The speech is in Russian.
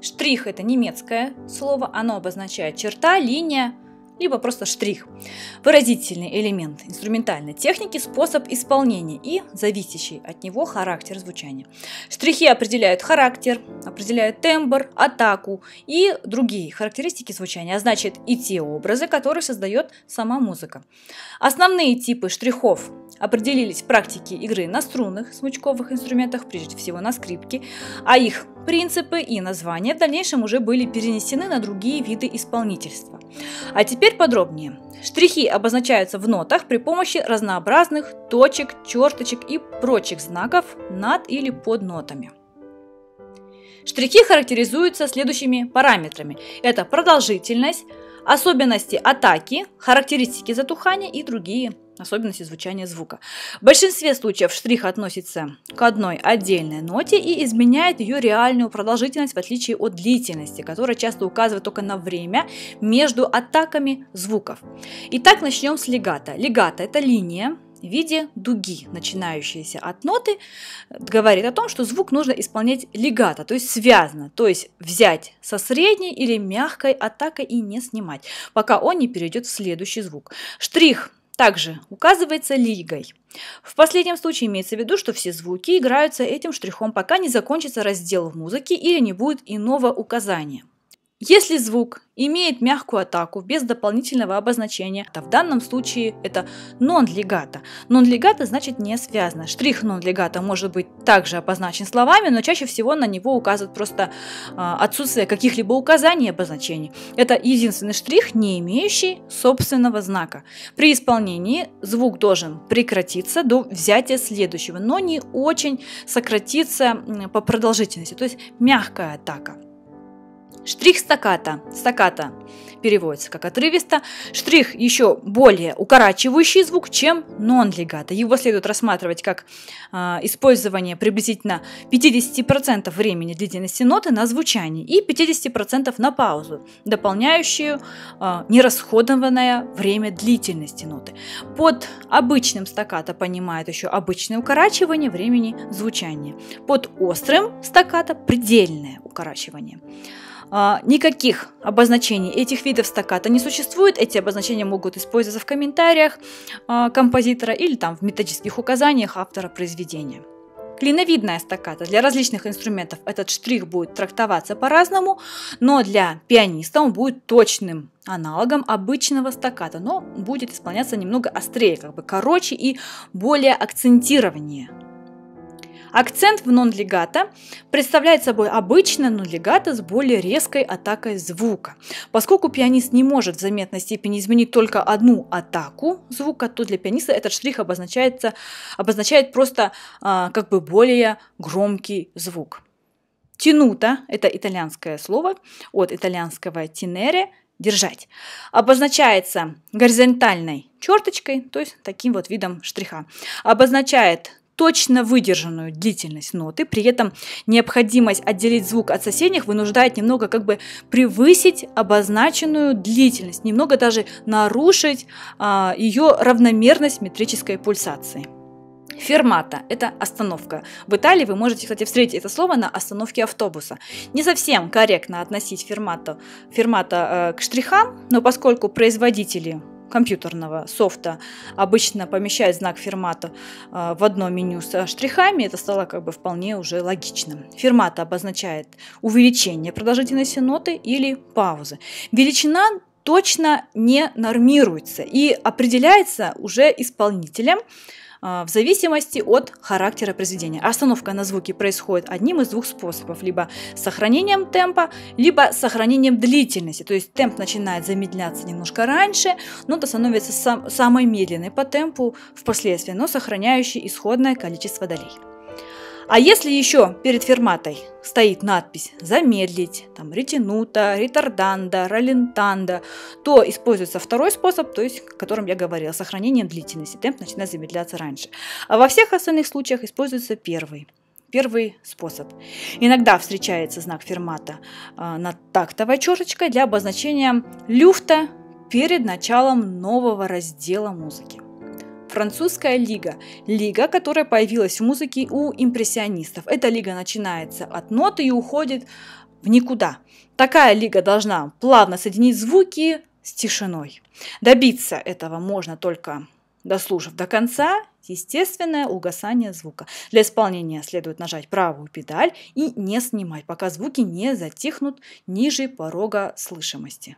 Штрих – это немецкое слово, оно обозначает черта, линия, либо просто штрих. Выразительный элемент инструментальной техники, способ исполнения и зависящий от него характер звучания. Штрихи определяют характер, определяют тембр, атаку и другие характеристики звучания, а значит и те образы, которые создает сама музыка. Основные типы штрихов определились в практике игры на струнных смычковых инструментах, прежде всего на скрипке, а их принципы и названия в дальнейшем уже были перенесены на другие виды исполнительства. А теперь подробнее. Штрихи обозначаются в нотах при помощи разнообразных точек, черточек и прочих знаков над или под нотами. Штрихи характеризуются следующими параметрами. Это продолжительность, особенности атаки, характеристики затухания и другие особенности звучания звука. В большинстве случаев штрих относится к одной отдельной ноте и изменяет ее реальную продолжительность в отличие от длительности, которая часто указывает только на время между атаками звуков. Итак, начнем с легата. Легата – это линия, в виде дуги, начинающаяся от ноты, говорит о том, что звук нужно исполнять легато, то есть связано, то есть взять со средней или мягкой атакой и не снимать, пока он не перейдет в следующий звук. Штрих также указывается лигой. В последнем случае имеется в виду, что все звуки играются этим штрихом, пока не закончится раздел в музыке или не будет иного указания. Если звук имеет мягкую атаку без дополнительного обозначения, то в данном случае это нон-легато. Нон-легато значит не связано. Штрих нон-легато может быть также обозначен словами, но чаще всего на него указывают просто э, отсутствие каких-либо указаний и обозначений. Это единственный штрих, не имеющий собственного знака. При исполнении звук должен прекратиться до взятия следующего, но не очень сократиться по продолжительности, то есть мягкая атака. Штрих стаката. Стаката переводится как отрывисто. Штрих еще более укорачивающий звук, чем нон-легато. Его следует рассматривать как э, использование приблизительно 50% времени длительности ноты на звучание и 50% на паузу, дополняющую э, нерасходованное время длительности ноты. Под обычным стаката понимает еще обычное укорачивание времени звучания. Под острым стаката предельное укорачивание. А, никаких обозначений этих видов стаката не существует. Эти обозначения могут использоваться в комментариях а, композитора или там в методических указаниях автора произведения. Клиновидная стаката. Для различных инструментов этот штрих будет трактоваться по-разному, но для пианиста он будет точным аналогом обычного стаката, но будет исполняться немного острее, как бы короче и более акцентированнее. Акцент в нон-легато представляет собой обычное нон-легато с более резкой атакой звука. Поскольку пианист не может в заметной степени изменить только одну атаку звука, то для пианиста этот штрих обозначается, обозначает просто а, как бы более громкий звук. Тянута – это итальянское слово от итальянского тенере – держать. Обозначается горизонтальной черточкой, то есть таким вот видом штриха. Обозначает точно выдержанную длительность ноты, при этом необходимость отделить звук от соседних вынуждает немного как бы превысить обозначенную длительность, немного даже нарушить а, ее равномерность метрической пульсации. Фермата – это остановка. В Италии вы можете, кстати, встретить это слово на остановке автобуса. Не совсем корректно относить фермата, фермата э, к штрихам, но поскольку производители компьютерного софта обычно помещает знак фермата э, в одно меню со штрихами, это стало как бы вполне уже логичным. Фермата обозначает увеличение продолжительности ноты или паузы. Величина точно не нормируется и определяется уже исполнителем, а, в зависимости от характера произведения. Остановка на звуки происходит одним из двух способов. Либо сохранением темпа, либо сохранением длительности. То есть темп начинает замедляться немножко раньше, но это становится сам, самой медленной по темпу впоследствии, но сохраняющей исходное количество долей. А если еще перед ферматой стоит надпись «замедлить», там «ретинута», «ретарданда», «ралентанда», то используется второй способ, то есть, о котором я говорила, сохранением длительности. Темп начинает замедляться раньше. А во всех остальных случаях используется первый. Первый способ. Иногда встречается знак фермата э, над тактовой черточкой для обозначения люфта перед началом нового раздела музыки. Французская лига. Лига, которая появилась в музыке у импрессионистов. Эта лига начинается от ноты и уходит в никуда. Такая лига должна плавно соединить звуки с тишиной. Добиться этого можно только дослушав до конца естественное угасание звука. Для исполнения следует нажать правую педаль и не снимать, пока звуки не затихнут ниже порога слышимости.